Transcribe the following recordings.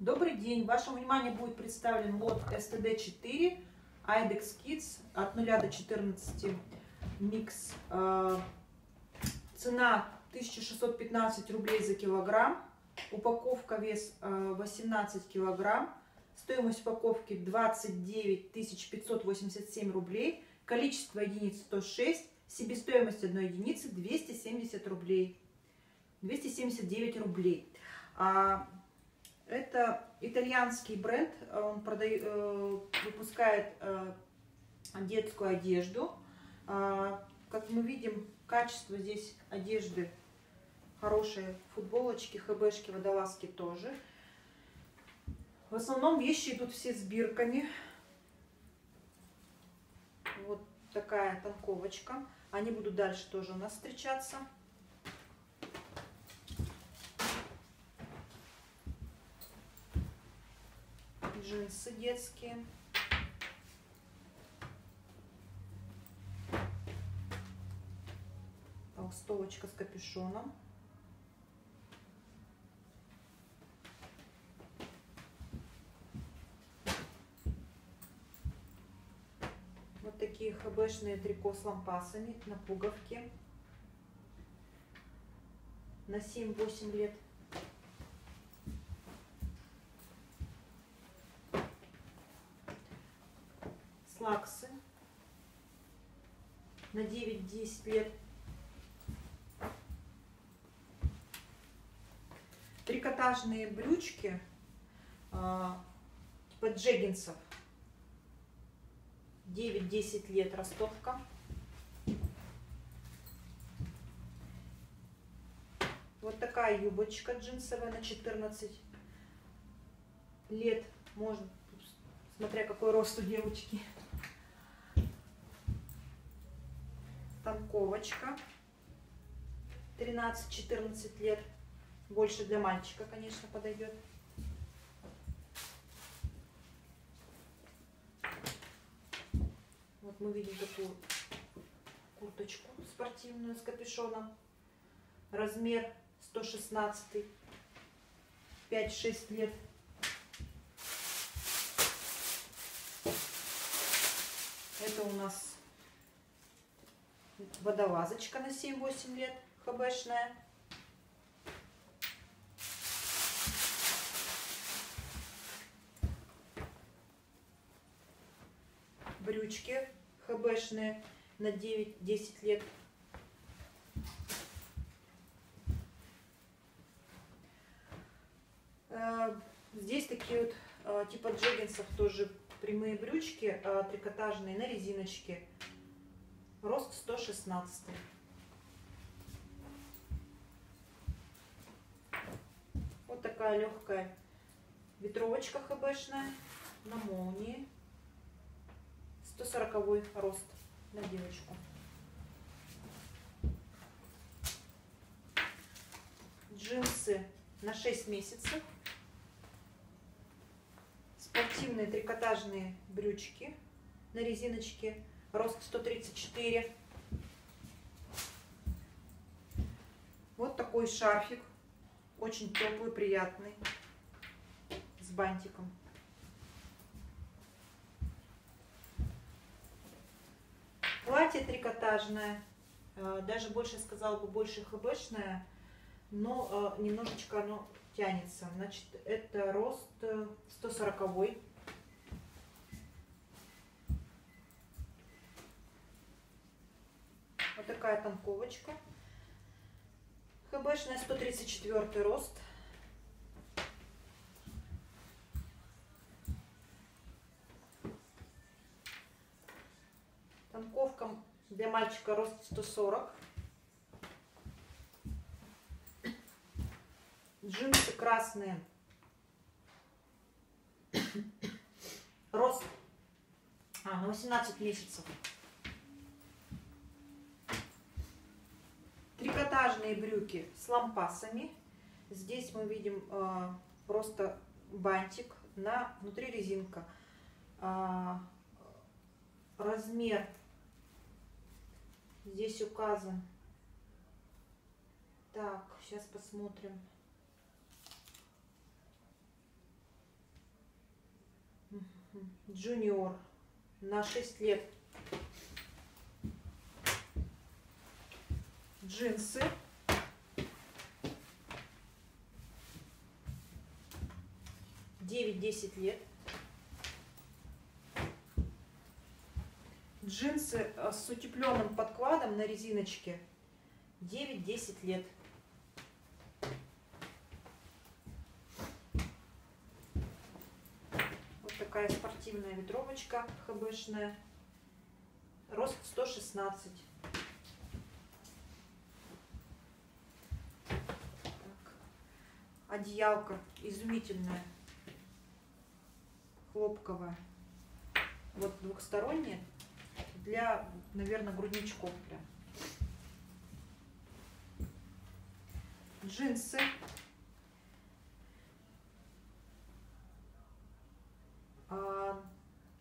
Добрый день! Вашему вниманию будет представлен лот STD4 IDEX Kids от 0 до 14 микс. Э, цена 1615 рублей за килограмм. Упаковка вес 18 э, килограмм. Стоимость упаковки 29 587 рублей. Количество единиц 106. Себестоимость одной единицы 270 рублей. 279 рублей. Это итальянский бренд, он продает, э, выпускает э, детскую одежду. А, как мы видим, качество здесь одежды хорошие. Футболочки, хбшки, водолазки тоже. В основном вещи идут все с бирками. Вот такая танковочка. Они будут дальше тоже у нас встречаться. Джинсы детские. Толстовочка с капюшоном. Вот такие хбшные трико с лампасами на пуговке. На 7-8 лет. На 9-10 лет. Трикотажные брючки а, типа джеггинсов 9-10 лет ростовка. Вот такая юбочка джинсовая на 14 лет, может, смотря какой рост у девочки. Танковочка. 13-14 лет. Больше для мальчика, конечно, подойдет. Вот мы видим такую курточку спортивную с капюшоном. Размер 116. 5-6 лет. Это у нас водолазочка на 7-8 лет, хбшная. Брючки хбшные на 9-10 лет. Э, здесь такие вот э, типа джеггинсов тоже прямые брючки э, трикотажные на резиночке рост 116. Вот такая легкая ветровочка хбшная на молнии. 140 рост на девочку. Джинсы на 6 месяцев. Спортивные трикотажные брючки на резиночке рост 134. Вот такой шарфик, очень теплый, приятный, с бантиком. Платье трикотажное, э, даже больше сказала бы больше хбшное, но э, немножечко оно тянется. Значит, это рост 140 -й. Вот такая танковочка. ХБшная 134 рост. Танковка для мальчика рост 140. Джинсы красные. Рост а, на 18 месяцев. Трикотажные брюки с лампасами. Здесь мы видим э, просто бантик, на внутри резинка. Э, размер здесь указан. Так, сейчас посмотрим. Junior на 6 лет. Джинсы. Девять-десять лет. Джинсы э, с утепленным подкладом на резиночке. 9-10 лет. Вот такая спортивная ветровочка хбшная. Рост 116. Так. Одеялка изумительная, хлопковая. Вот двухсторонняя для, наверное, грудничков прям. Джинсы. А,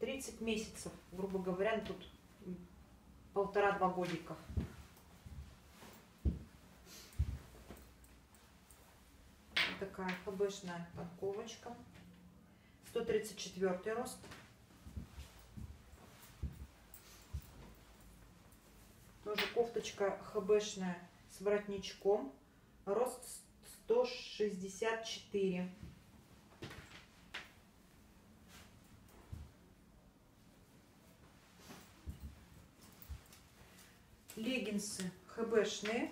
30 месяцев, грубо говоря, тут полтора-два годика. Такая хбшная танковочка. 134 рост. Тоже кофточка хбшная с воротничком. Рост 164. Леггинсы хбшные.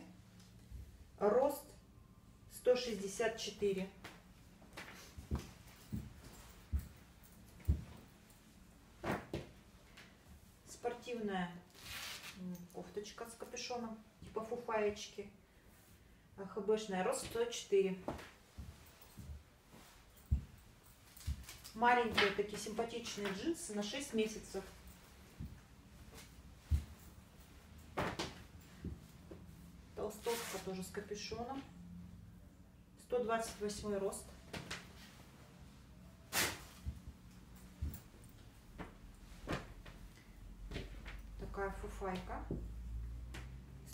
Рост 164. Спортивная кофточка с капюшоном, типа фуфаечки. ХБшная, рост 104. Маленькие такие симпатичные джинсы на 6 месяцев. Толстовка тоже с капюшоном. 128 рост. Такая фуфайка.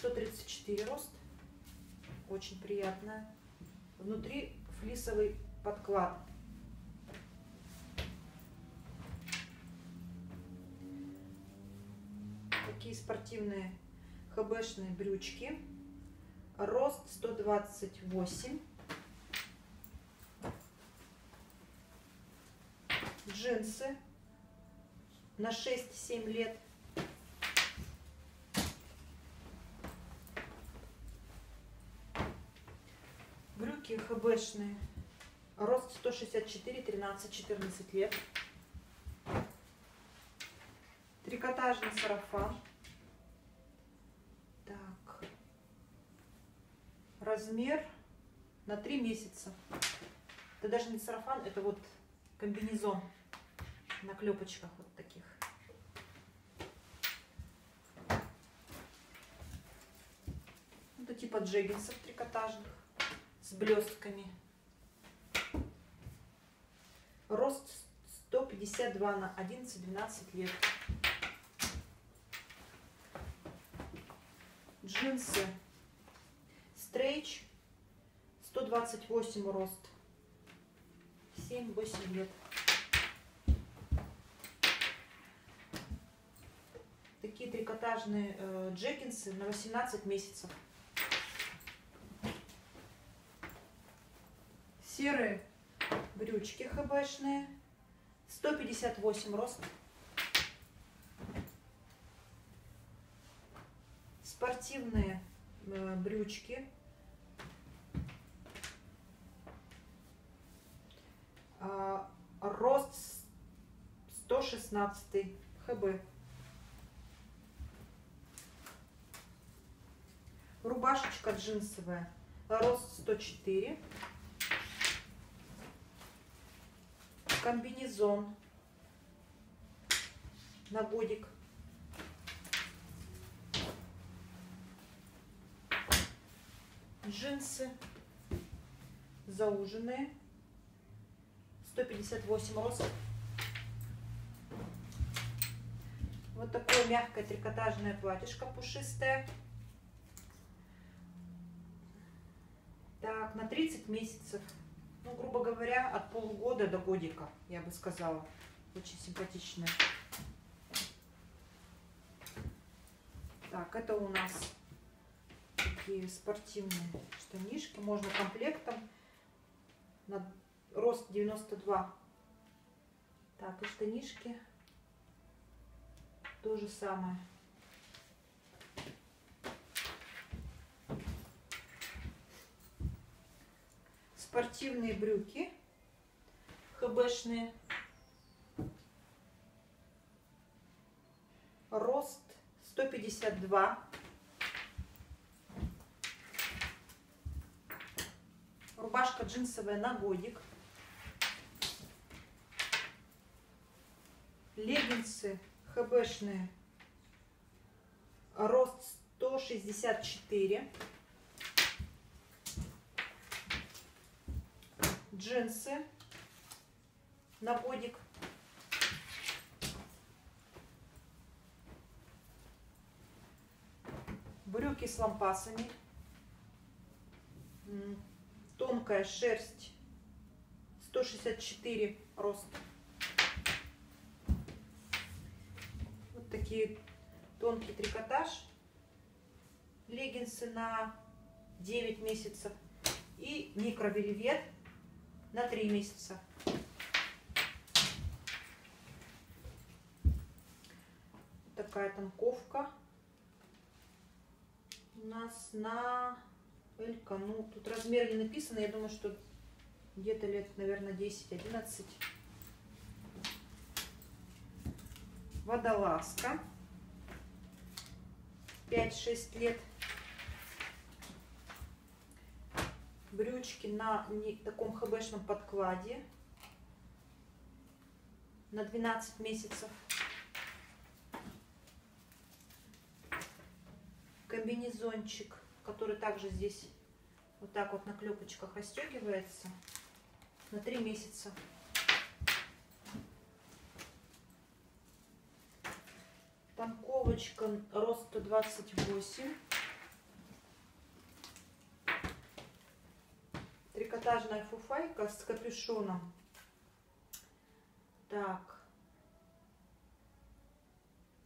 134 рост. Очень приятная. Внутри флисовый подклад. Такие спортивные хбшные брючки. Рост 128. Джинсы на 6-7 лет. Брюки хбшные. Рост 164, 13, 14 лет. Трикотажный сарафан. Так. Размер на 3 месяца. Это даже не сарафан, это вот комбинезон на клепочках вот таких. Это типа джеггинсов трикотажных с блестками. Рост 152 на 11-12 лет. Джинсы стрейч 128 рост. 7-8 лет. Такие трикотажные э, джекинсы на 18 месяцев. Серые брючки хбшные. 158 рост. Спортивные э, брючки. А, рост 116 хб. Рубашечка джинсовая. Рост 104. Комбинезон на годик. Джинсы зауженные. 158 рост. Вот такое мягкое трикотажное платьишко пушистое. Так, на 30 месяцев ну, грубо говоря, от полугода до годика, я бы сказала. Очень симпатичная. Так, это у нас такие спортивные штанишки. Можно комплектом. На рост 92. Так, и штанишки. То же самое. Спортивные брюки. ХБшные. Рост 152. Рубашка джинсовая на годик. Леггинсы хбшные. Рост 164. Джинсы на годик. Брюки с лампасами. Тонкая шерсть. 164 рост. Вот такие тонкий трикотаж. Леггинсы на 9 месяцев. И микровельвет на 3 месяца. Такая танковка у нас на Элька. Ну, тут размер не написано. Я думаю, что где-то лет, наверное, 10-11. Водолазка. 5-6 лет. Брючки на таком хбшном подкладе. На 12 месяцев. комбинезончик, который также здесь вот так вот на клепочках расстегивается на три месяца. Танковочка рост 128. Трикотажная фуфайка с капюшоном. Так.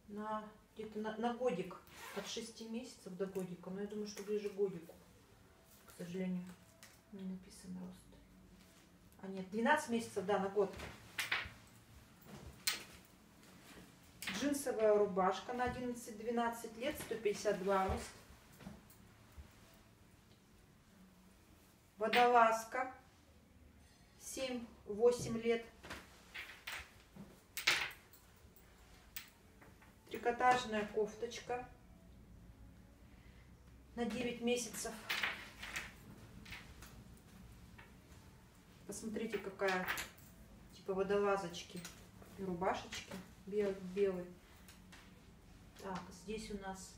На где-то на, на годик. От 6 месяцев до годика. Но я думаю, что ближе к годику. К сожалению, не написан рост. А нет, 12 месяцев, да, на год. Джинсовая рубашка на 11-12 лет, 152 рост. Водолазка 7-8 лет. Трикотажная кофточка на 9 месяцев. Посмотрите, какая типа водолазочки и рубашечки бел, белый. Так, здесь у нас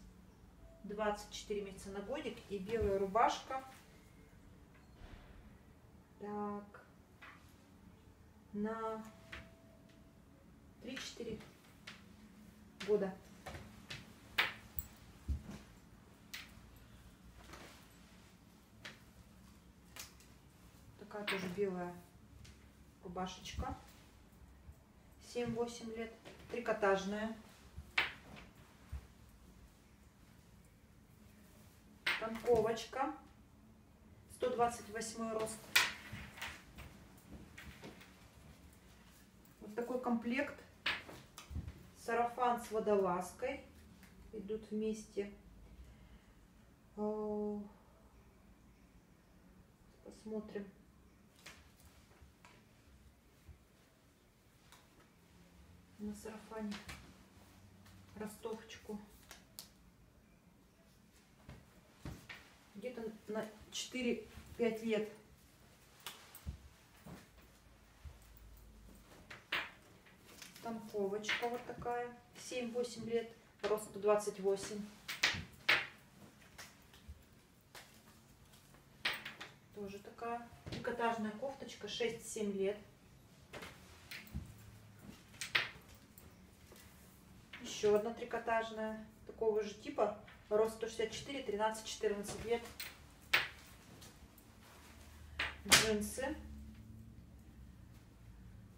24 месяца на годик и белая рубашка. Так, на 3-4 года. такая тоже белая рубашечка. 7-8 лет. Трикотажная. Танковочка. 128 рост. Вот такой комплект. Сарафан с водолазкой. Идут вместе. Посмотрим. на сарафане ростовочку. Где-то на 4-5 лет. Тамповочка вот такая. 7-8 лет. Рост 128. Тоже такая трикотажная кофточка. 6-7 лет. Еще одна трикотажная, такого же типа. Рост 164, 13-14 лет. Джинсы.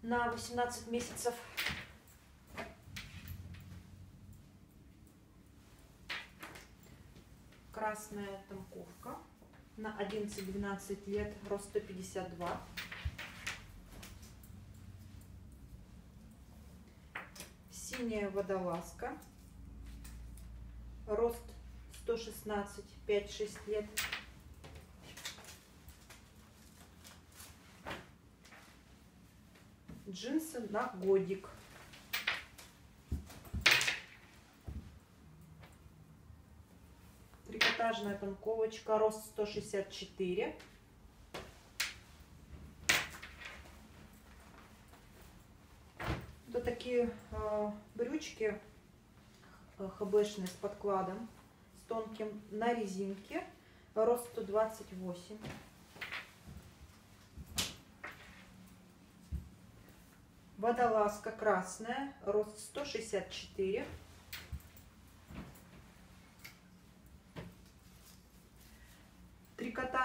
на 18 месяцев. Красная танковка на 11-12 лет, рост 152. Синяя водолазка, рост 116, 5-6 лет. Джинсы на годик. Трикотажная танковочка, рост 164. Это такие э, брючки э, хбшные с подкладом, с тонким на резинке, рост 128. Водолазка красная, рост 164.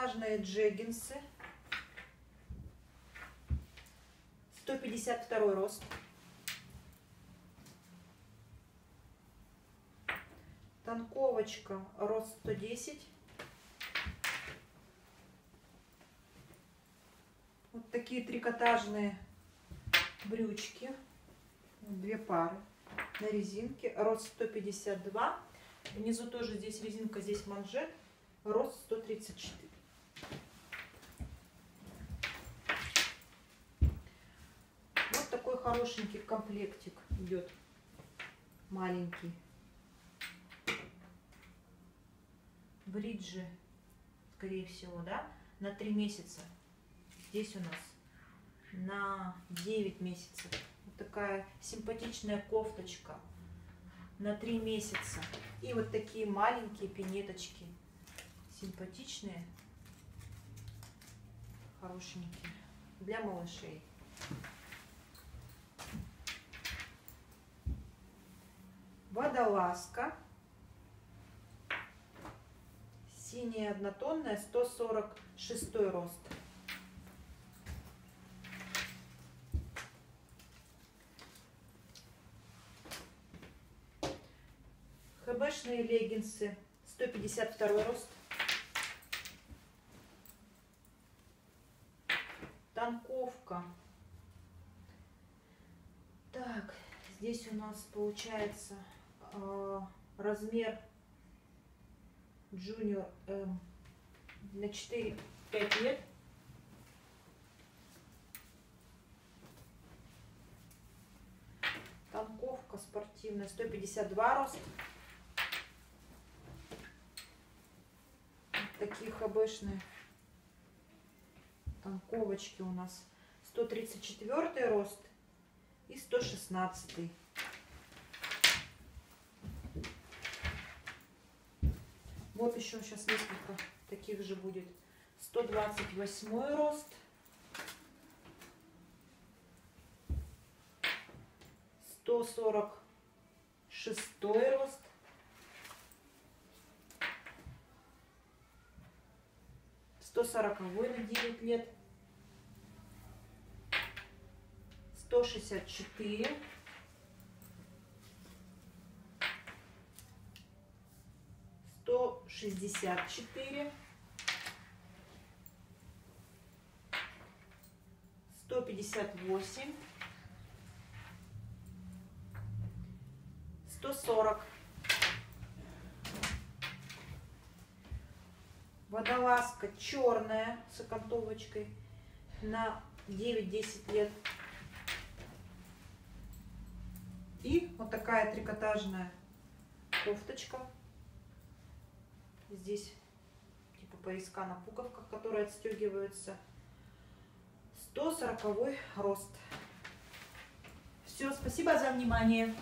Трикотажные джеггинсы. 152 рост. Танковочка, рост 110. Вот такие трикотажные брючки. Две пары на резинке. Рост 152. Внизу тоже здесь резинка, здесь манжет. Рост 134. Вот такой хорошенький комплектик идет. Маленький. Бриджи, скорее всего, да? На 3 месяца. Здесь у нас на 9 месяцев. Вот такая симпатичная кофточка на 3 месяца. И вот такие маленькие пинеточки. Симпатичные, хорошенькие. Для малышей. Водолазка. Синяя однотонная, 146 рост. ХБшные леггинсы, 152 рост. Танковка. Так, здесь у нас получается размер Junior э, на 4-5 лет. Танковка спортивная, 152 рост. такие хбшные танковочки у нас 134 рост и 116 вот еще сейчас несколько таких же будет. 128 рост. 146 рост. 140 на 9 лет, 164, 164, 158, 140. Водолазка черная с окантовочкой на 9-10 лет. И вот такая трикотажная кофточка. Здесь типа пояска на пуговках, которые отстегиваются. 140 рост. Все, спасибо за внимание.